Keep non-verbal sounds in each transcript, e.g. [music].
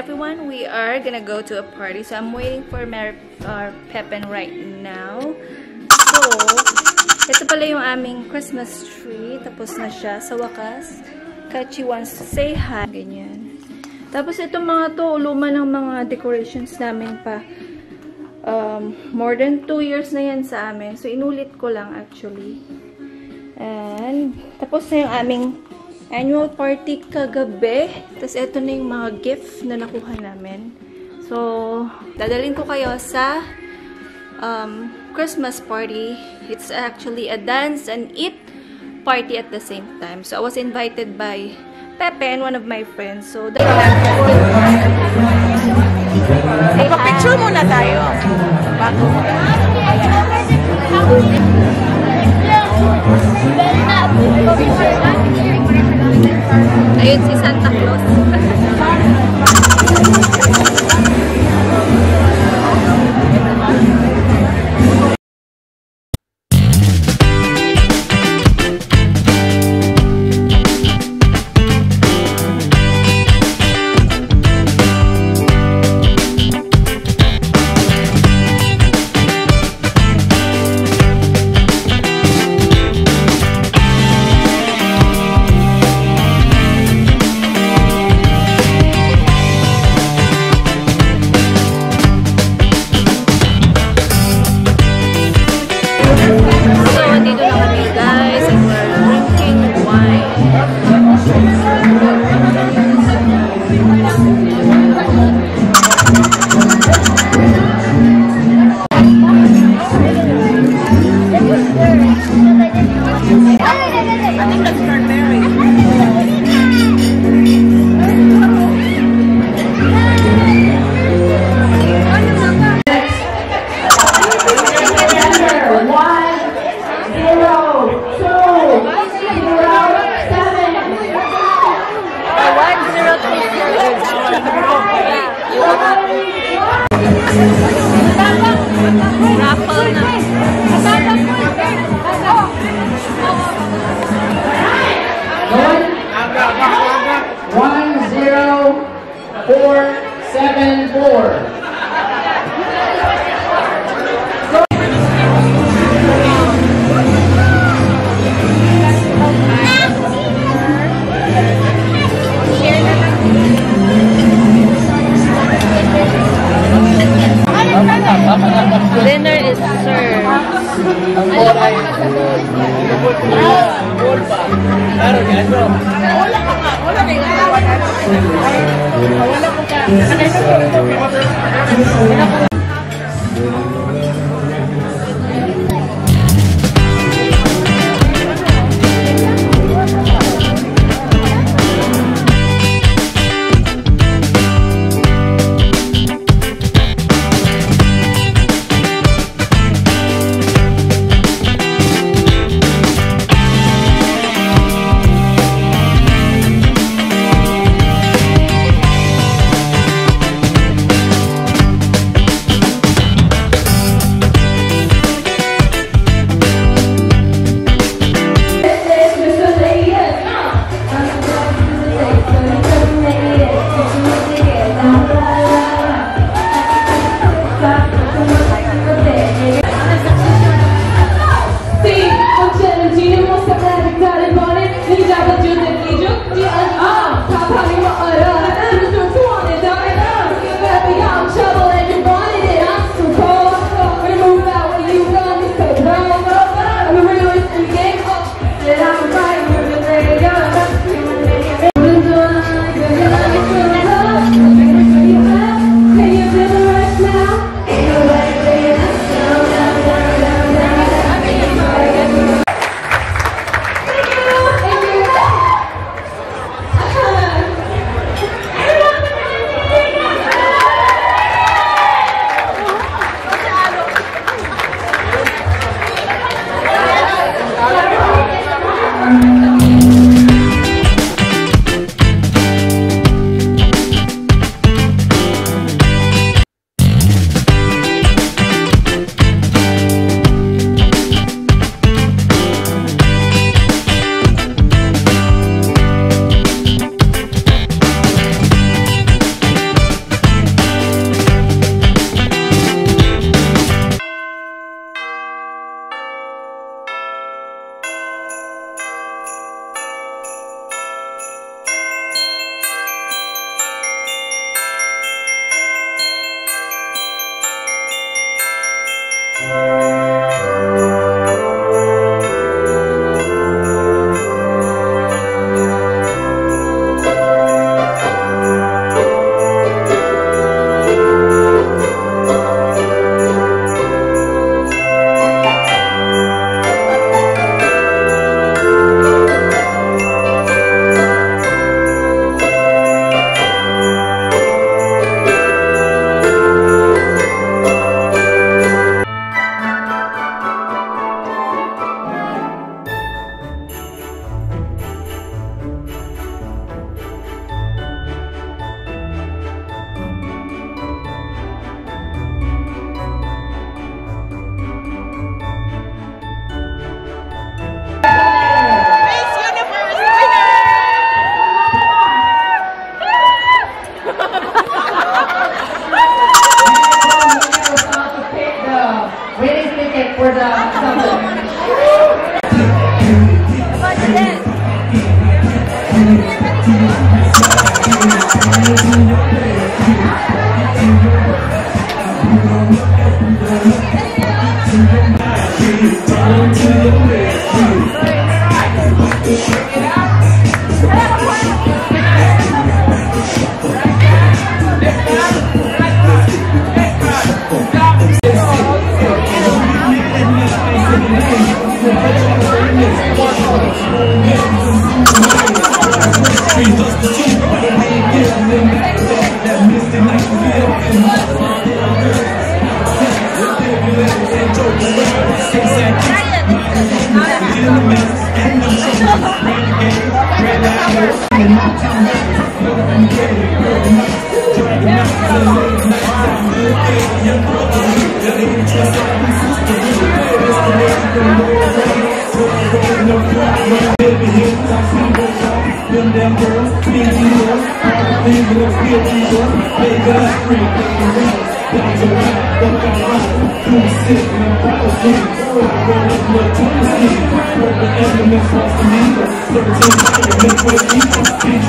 everyone, we are gonna go to a party. So I'm waiting for Mary uh, Pepin right now. So, ito pala yung aming Christmas tree. Tapos na siya sa wakas. Kachi wants to say hi. Ganyan. Tapos itong mga to, luma ng mga decorations namin pa. Um, more than 2 years na yan sa amin. So, inulit ko lang actually. And, tapos na yung aming annual party kagabi. Tapos, ito na yung mga gift na nakuha namin. So, dadalhin ko kayo sa um, Christmas party. It's actually a dance and eat party at the same time. So, I was invited by Pepe and one of my friends. So, Picture muna tayo. Bago. Ayun si Santa Claus. [laughs] Raffle Claro, yan bro. Wala ka nga. Wala ka nga. Wala ka nga. Wala ka nga. Wala. Thank you. Yes.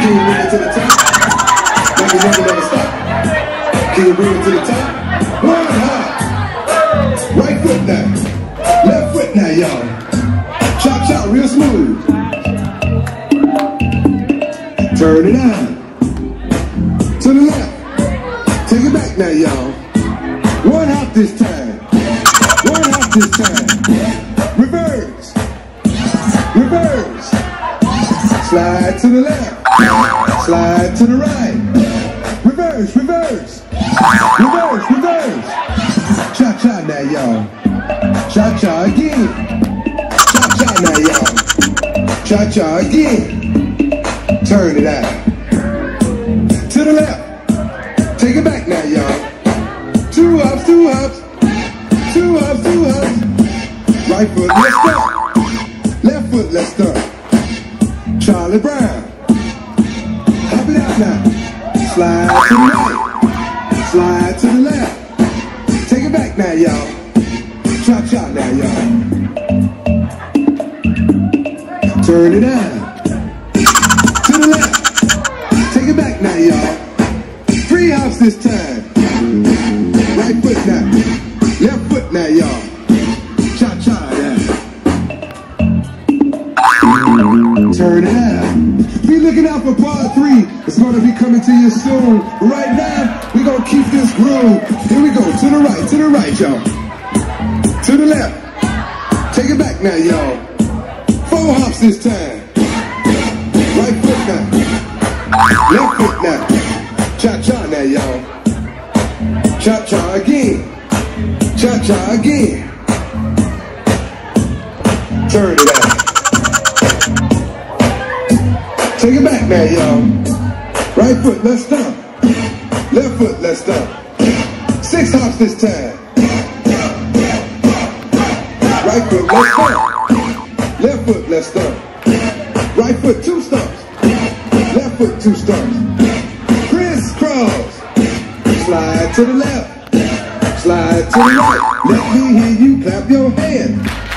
can you? Bring it to the top? Like you never never stop? Can you bring it to the top? One hop. Right foot now. Left foot now, y'all. Chop chop real smooth. Turn it on. To the left. Take it back now, y'all. One hop this time. One hop this time. Reverse. Reverse. Slide to the left. Slide to the right. Reverse, reverse. Reverse, reverse. Cha cha now, y'all. Cha cha again. Cha cha now, y'all. Cha cha again. Turn it out. To the left. Take it back now, y'all. Two hops, two hops. Two hops, two hops. Right foot, let's start. Left foot, let's start. Charlie Brown. Slide to the right. Slide to the left. Take it back now, y'all. Cha cha now, y'all. Turn it out. Groove. Here we go. To the right, to the right, y'all. To the left. Take it back now, y'all. Four hops this time. Right foot now. Left foot now. Cha cha now, y'all. Cha cha again. Cha cha again. Turn it out. Take it back now, y'all. Right foot, let's stomp. Left foot, let's stomp. Six hops this time. Right foot, let's stomp. Left foot, let's stomp. Right foot, two stumps. Left foot, two stumps. Crisscross. Slide to the left. Slide to the right. Let me hear you clap your hands.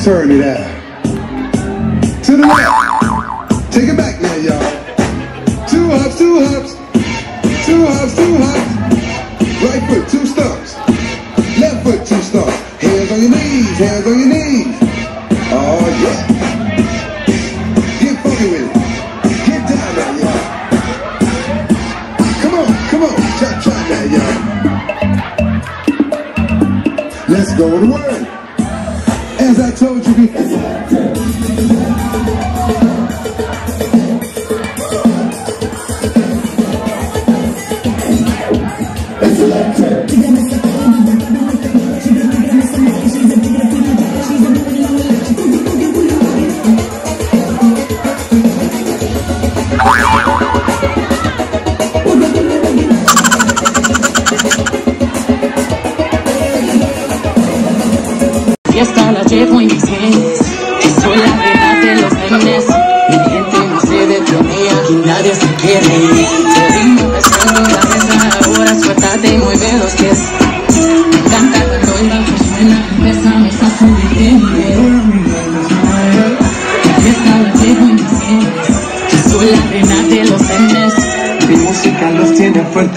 Turn it out. To the left. Take it back now, y'all. Two hops, two hops. Two hops, two hops. Right foot, two stumps. Left foot, two stumps. Hands on your knees, hands on your As I told you before.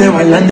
Fuerte bailando.